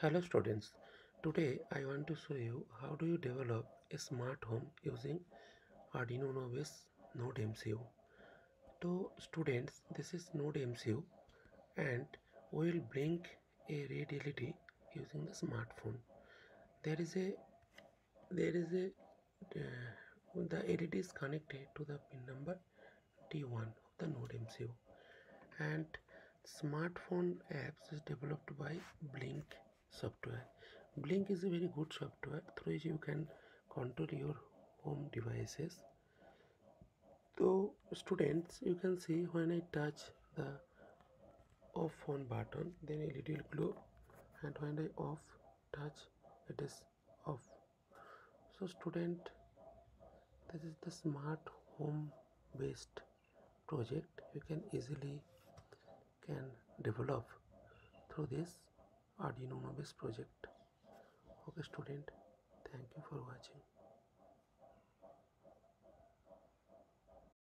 Hello students, today I want to show you how do you develop a smart home using Arduino Uno Node MCU. So students, this is Node MCU and we will blink a red LED using the smartphone. There is a there is a uh, the LED is connected to the pin number T1 of the Node MCU and smartphone apps is developed by Blynk software. Blynk is a very good software through which you can control your home devices. So students you can see when i touch the off on button then a little glow and when i off touch it is off. So student this is the smart home based project you can easily can develop through this Uno based project okay student thank you for watching